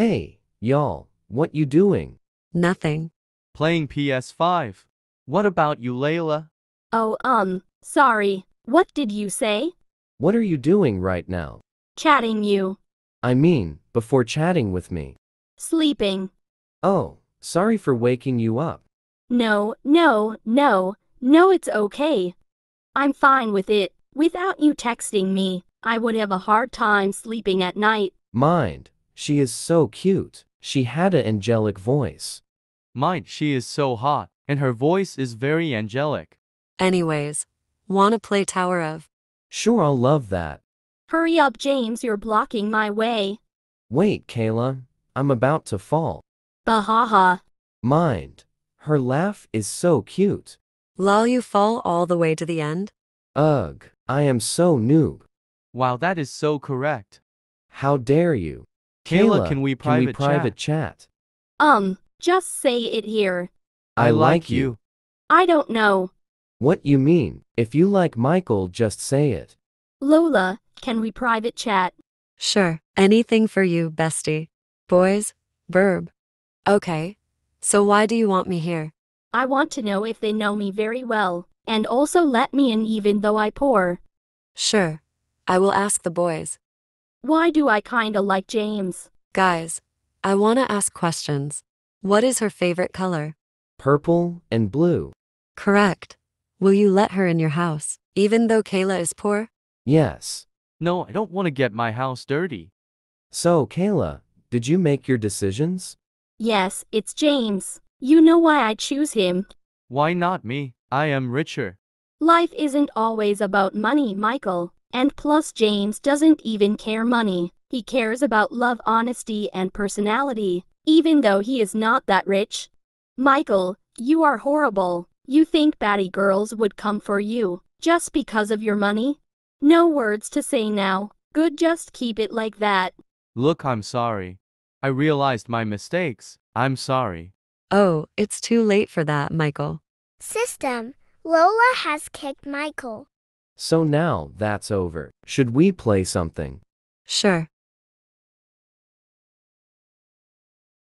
Hey, y'all, what you doing? Nothing. Playing PS5. What about you, Layla? Oh, um, sorry. What did you say? What are you doing right now? Chatting you. I mean, before chatting with me. Sleeping. Oh, sorry for waking you up. No, no, no, no, it's okay. I'm fine with it. Without you texting me, I would have a hard time sleeping at night. Mind, she is so cute. She had an angelic voice. Mind, she is so hot, and her voice is very angelic. Anyways, wanna play Tower of? Sure, I'll love that. Hurry up, James, you're blocking my way. Wait, Kayla, I'm about to fall. Bahaha. Mind, her laugh is so cute. Lol, you fall all the way to the end? Ugh, I am so noob. Wow, that is so correct. How dare you? Kayla, can we can we private private chat? Um, just say it here. I like you. I don't know. What you mean? If you like Michael, just say it. Lola, can we private chat? Sure, anything for you, bestie. Boys, verb. Okay. So why do you want me here? I want to know if they know me very well, and also let me in even though I poor. Sure. I will ask the boys. Why do I kinda like James? Guys, I wanna ask questions. What is her favorite color? Purple and blue. Correct. Will you let her in your house, even though Kayla is poor? Yes. No, I don't want to get my house dirty. So, Kayla, did you make your decisions? Yes, it's James. You know why I choose him. Why not me? I am richer. Life isn't always about money, Michael. And plus, James doesn't even care money. He cares about love, honesty, and personality, even though he is not that rich. Michael, you are horrible. You think batty girls would come for you just because of your money? No words to say now. Good, just keep it like that. Look, I'm sorry. I realized my mistakes. I'm sorry. Oh, it's too late for that, Michael. System. Lola has kicked Michael. So now that's over. Should we play something? Sure.